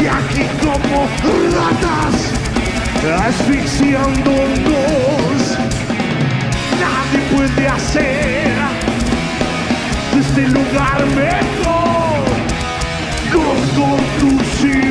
y aquí como ratas asfixiando asfixiándonos. Nadie puede hacer de este lugar mejor con conducir.